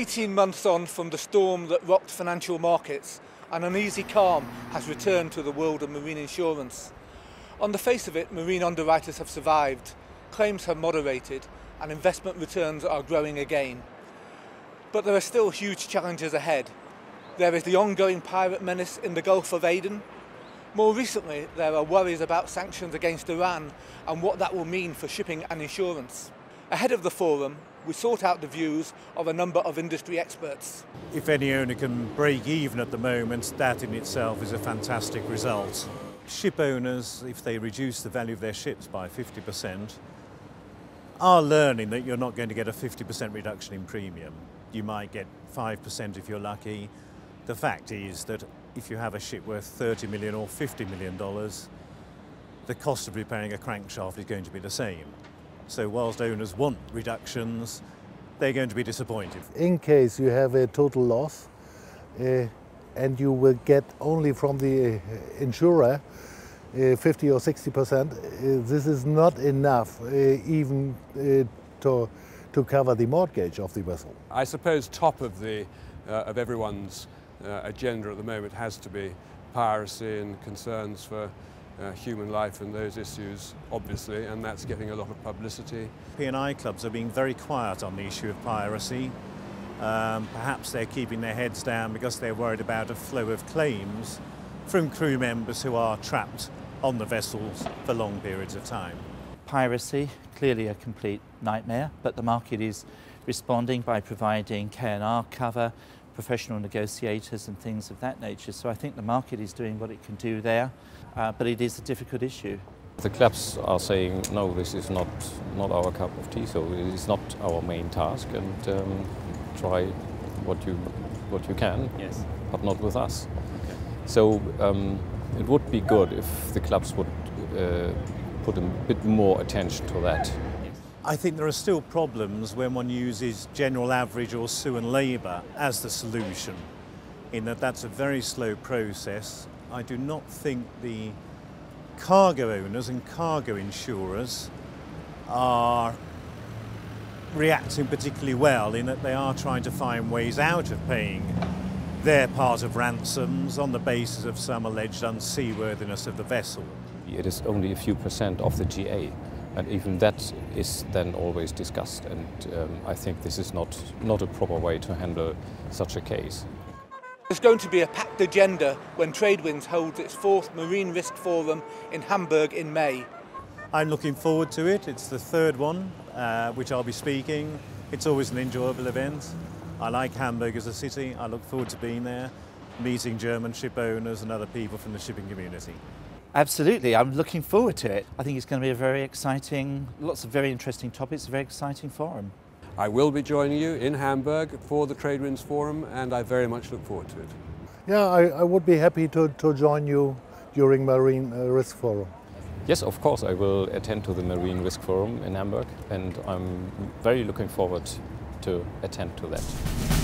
18 months on from the storm that rocked financial markets, an uneasy calm has returned to the world of marine insurance. On the face of it, marine underwriters have survived, claims have moderated, and investment returns are growing again. But there are still huge challenges ahead. There is the ongoing pirate menace in the Gulf of Aden. More recently, there are worries about sanctions against Iran and what that will mean for shipping and insurance. Ahead of the forum, we sought out the views of a number of industry experts. If any owner can break even at the moment, that in itself is a fantastic result. Ship owners, if they reduce the value of their ships by 50%, are learning that you're not going to get a 50% reduction in premium. You might get 5% if you're lucky. The fact is that if you have a ship worth 30 million or 50 million dollars, the cost of repairing a crankshaft is going to be the same. So whilst owners want reductions, they're going to be disappointed. In case you have a total loss uh, and you will get only from the uh, insurer uh, 50 or 60 percent, uh, this is not enough uh, even uh, to, to cover the mortgage of the vessel. I suppose top of, the, of everyone's agenda at the moment has to be piracy and concerns for uh, human life and those issues, obviously, and that's getting a lot of publicity. P&I clubs are being very quiet on the issue of piracy. Um, perhaps they're keeping their heads down because they're worried about a flow of claims from crew members who are trapped on the vessels for long periods of time. Piracy, clearly a complete nightmare, but the market is responding by providing K&R cover, professional negotiators and things of that nature. So I think the market is doing what it can do there, uh, but it is a difficult issue. The clubs are saying, no, this is not, not our cup of tea, so it is not our main task, and um, try what you, what you can, yes. but not with us. Okay. So um, it would be good if the clubs would uh, put a bit more attention to that. I think there are still problems when one uses general average or sue and labour as the solution, in that that's a very slow process. I do not think the cargo owners and cargo insurers are reacting particularly well in that they are trying to find ways out of paying their part of ransoms on the basis of some alleged unseaworthiness of the vessel. It is only a few percent of the GA and even that is then always discussed and um, I think this is not, not a proper way to handle such a case. There's going to be a packed agenda when Tradewinds holds its fourth Marine Risk Forum in Hamburg in May. I'm looking forward to it. It's the third one, uh, which I'll be speaking. It's always an enjoyable event. I like Hamburg as a city. I look forward to being there, meeting German ship owners and other people from the shipping community. Absolutely, I'm looking forward to it. I think it's going to be a very exciting, lots of very interesting topics, a very exciting forum. I will be joining you in Hamburg for the Tradewinds Forum and I very much look forward to it. Yeah, I, I would be happy to, to join you during Marine uh, Risk Forum. Yes, of course, I will attend to the Marine Risk Forum in Hamburg and I'm very looking forward to attend to that.